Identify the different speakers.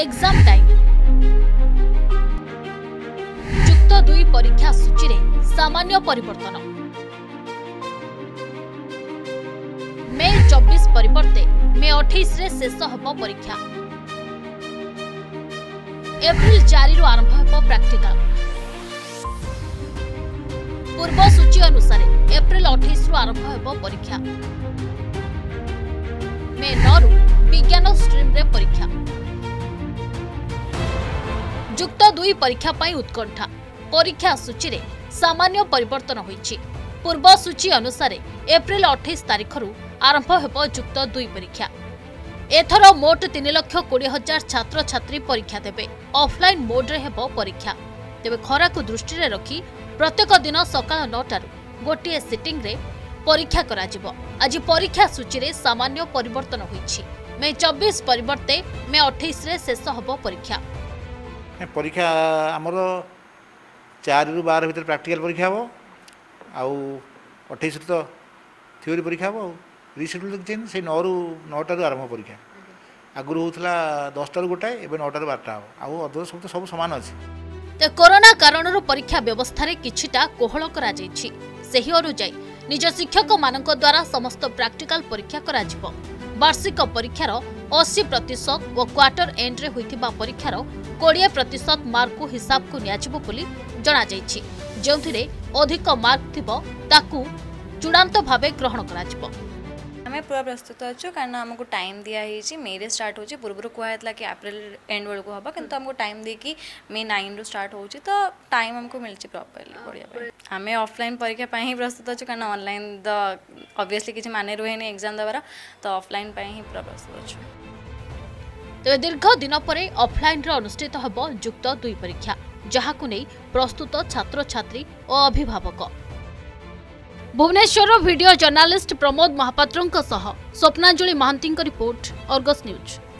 Speaker 1: exam time ଯୁକ୍ତ ଦୁଇ ପରୀକ୍ଷା ସୂଚୀରେ ସାମାନ୍ୟ ପରିବର୍ତ୍ତନ ମେ ଚବିଶ ପରିବର୍ତ୍ତେ ମେ ଅଠେଇଶରେ ଶେଷ ହେବ ପରୀକ୍ଷା ଏପ୍ରିଲ ଚାରିରୁ ଆରମ୍ଭ ହେବ ପ୍ରାକ୍ଟିକାଲ ପୂର୍ବ ସୂଚୀ ଅନୁସାରେ ଏପ୍ରିଲ ଅଠେଇଶରୁ ଆରମ୍ଭ ହେବ ପରୀକ୍ଷା ମେ ନଅରୁ ବିଜ୍ଞାନ ଷ୍ଟ୍ରିମ୍ରେ ପରୀକ୍ଷା ଦୁଇ ପରୀକ୍ଷା ପାଇଁ ଉତ୍କଣ୍ଠା ପରୀକ୍ଷା ସୂଚୀରେ ସାମାନ୍ୟ ପରିବର୍ତ୍ତନ ହୋଇଛି ପୂର୍ବ ସୂଚୀ ଅନୁସାରେ ଏପ୍ରିଲ ଅଠେଇଶ ତାରିଖରୁ ଆରମ୍ଭ ହେବ ଯୁକ୍ତ ଦୁଇ ପରୀକ୍ଷା ଏଥର ମୋଟ ତିନି ଲକ୍ଷ କୋଡ଼ିଏ ହଜାର ଛାତ୍ରଛାତ୍ରୀ ପରୀକ୍ଷା ଦେବେ ଅଫ୍ଲାଇନ୍ ମୋଡ୍ରେ ହେବ ପରୀକ୍ଷା ତେବେ ଖରାକୁ ଦୃଷ୍ଟିରେ ରଖି ପ୍ରତ୍ୟେକ ଦିନ ସକାଳ ନଅଟାରୁ ଗୋଟିଏ ସିଟିଂରେ ପରୀକ୍ଷା କରାଯିବ ଆଜି ପରୀକ୍ଷା ସୂଚୀରେ ସାମାନ୍ୟ ପରିବର୍ତ୍ତନ ହୋଇଛି ମେ ଚବିଶ ପରିବର୍ତ୍ତେ ମେ ଅଠେଇଶରେ ଶେଷ ହେବ ପରୀକ୍ଷା
Speaker 2: ପରୀକ୍ଷା ଆମର ଚାରିରୁ ବାର ଭିତରେ ପ୍ରାକ୍ଟିକାଲ ପରୀକ୍ଷା ହେବ ଆଉ ଅଠେଇଶରୁ ତ ଥିଓରି ପରୀକ୍ଷା ହେବ ଆଉ ରିସେଣ୍ଟଲି ଚେଞ୍ଜ ସେଇ ନଅରୁ ନଅଟାରୁ ଆରମ୍ଭ ପରୀକ୍ଷା ଆଗରୁ ହେଉଥିଲା ଦଶଟାରୁ ଗୋଟାଏ ଏବେ ନଅଟାରୁ ବାରଟା ହେବ ଆଉ ଅଧିକ ସବୁ ତ ସବୁ ସମାନ ଅଛି
Speaker 1: କରୋନା କାରଣରୁ ପରୀକ୍ଷା ବ୍ୟବସ୍ଥାରେ କିଛିଟା କୋହଳ କରାଯାଇଛି ସେହି ଅନୁଯାୟୀ ନିଜ ଶିକ୍ଷକମାନଙ୍କ ଦ୍ୱାରା ସମସ୍ତ ପ୍ରାକ୍ଟିକାଲ ପରୀକ୍ଷା କରାଯିବ ବାର୍ଷିକ ପରୀକ୍ଷାର अशी प्रतिशत और क्वार्टर एंड्रे परीक्षार कोड़े प्रतिशत मार्क को हिसाब को बोली जाना जो अधिक मार्क थी
Speaker 3: चूड़ा भाव ग्रहण कर हमें पूरा प्रस्तुत अच्छे कहीं आमको टाइम दिखाई मे रे स्टार्ट हो पूर्व कहला कि अप्रैल एंड बेलू हम कि आमको टाइम दे कि मे नाइन रु स्टार्ट हो तो टाइम आमको मिली प्रपरली पढ़ाई आम अफलाइन परीक्षा ही प्रस्तुत अच्छे कहीं अनल अभीयसली किसी मान रुहे एक्जाम देवार तो अफल पूरा
Speaker 1: प्रस्तुत अच्छा तर दीर्घ दिन पर अफल अनुष्ठित हेर्नु दुई परीक्षा जहाँको नै प्रस्तुत छ अभिभावक भुवने भिडियो जर्ना प्रमोद महापत्रको सह Swapnanjali Mahanta report Argus news